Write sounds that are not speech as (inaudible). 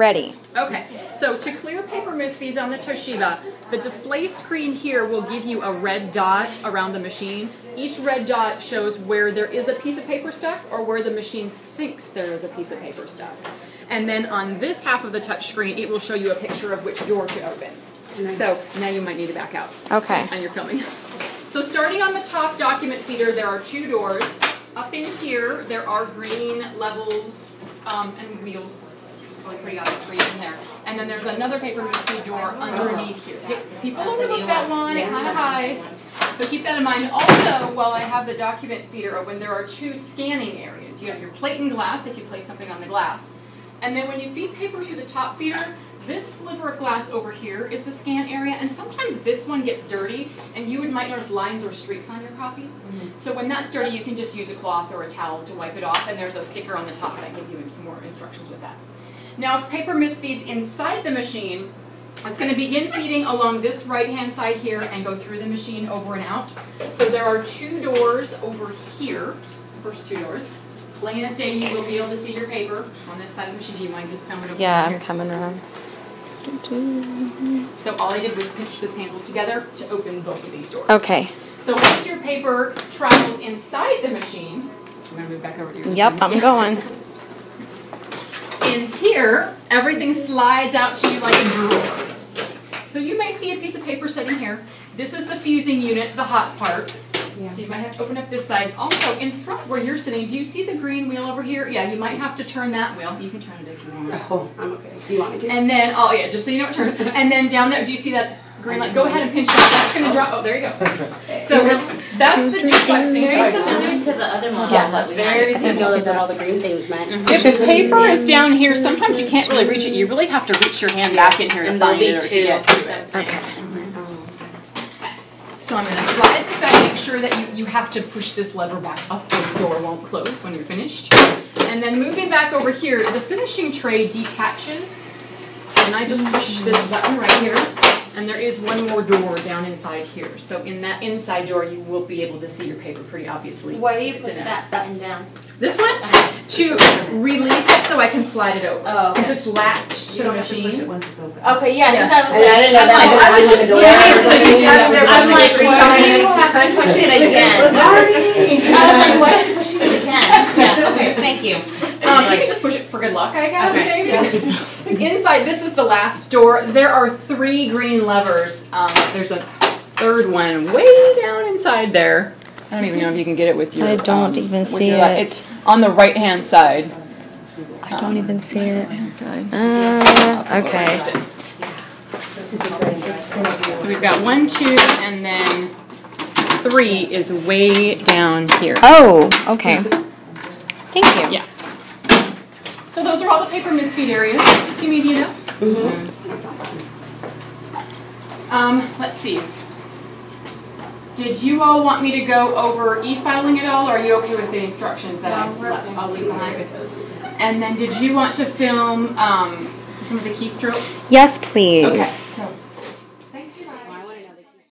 ready. Okay, so to clear paper misfeeds on the Toshiba, the display screen here will give you a red dot around the machine. Each red dot shows where there is a piece of paper stuck or where the machine thinks there is a piece of paper stuck. And then on this half of the touch screen, it will show you a picture of which door to open. So now you might need to back out Okay. on your filming. So starting on the top document feeder, there are two doors. Up in here, there are green levels um, and wheels. Probably pretty obvious for you in there. And then there's another paper misfeed door underneath here. People overlook that one, it kind of hides. So keep that in mind. Also, while I have the document feeder open, there are two scanning areas. You have your platen glass if you place something on the glass. And then when you feed paper through the top feeder, this sliver of glass over here is the scan area, and sometimes this one gets dirty, and you might notice lines or streaks on your copies. Mm-hmm. So when that's dirty, you can just use a cloth or a towel to wipe it off, and there's a sticker on the top that gives you more instructions with that. Now, if paper misfeeds inside the machine, it's going to begin feeding along this right-hand side here and go through the machine over and out. So there are two doors over here, first two doors. Plain as day, you will be able to see your paper on this side of the machine. Do you mind to film it over Yeah? I'm coming around. So all I did was pinch this handle together to open both of these doors. Okay. So once your paper travels inside the machine, I'm gonna move back over to your Yep, machine. I'm going. (laughs) In here, everything slides out to you like a drawer. So you may see a piece of paper sitting here. This is the fusing unit, the hot part. Yeah. So you might have to open up this side. Also, in front where you're sitting, do you see the green wheel over here? Yeah, you might have to turn that wheel. You can turn it if you want. Oh, I'm okay. You want me to? And then, oh yeah, just so you know it turns. (laughs) And then down there, do you see that green light? Go ahead and pinch that. That's gonna drop. Oh, there you go. So that's the duplexing. Very So similar to the other model. Yeah, that's very I didn't know similar. that's what all the green things meant. Mm-hmm. If the paper is down here, sometimes you can't really reach it. You really have to reach your hand back in here to And there'll find it or to two. get to it. Okay. So I'm gonna slide this back, make sure that you, you have to push this lever back up so the door won't close when you're finished. And then moving back over here, the finishing tray detaches. And I just push this button right here. And there is one more door down inside here. So in that inside door, you will be able to see your paper pretty obviously. Why do you It's push in there. that button down? This one? Uh-huh. To release it so I can slide it over. Oh, okay. Because it's latched to the machine. once it's open. Okay, yeah, Yeah. I was And I didn't know that. like, I I was just, know yeah, that. so you got there, I'm like, Three why do you times. have to push it again? Marty! I was like, why is she pushing it again? Yeah, okay, thank you. Um, you can just push it for good luck, I guess, Okay. maybe. (laughs) Inside, this is the last door. There are three green levers. Um, there's a third one way down inside there. I don't even know if you can get it with your. I don't um, even see it. It's on the right hand side. I don't even see it. Hand side. Uh, okay. So we've got one, two, and then three is way down here. Oh, okay. Thank you. Yeah. So those are all the paper misfeed areas. Seem easy enough? Um, let's see. Did you all want me to go over e-filing at all, or are you okay with the instructions that I let, I'll leave behind? And then did you want to film um, some of the keystrokes? Yes, please. Okay, so